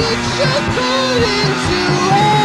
rays to each according to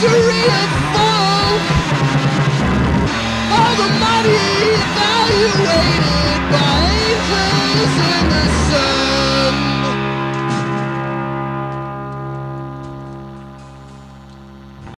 victory is full. All the money evaluated.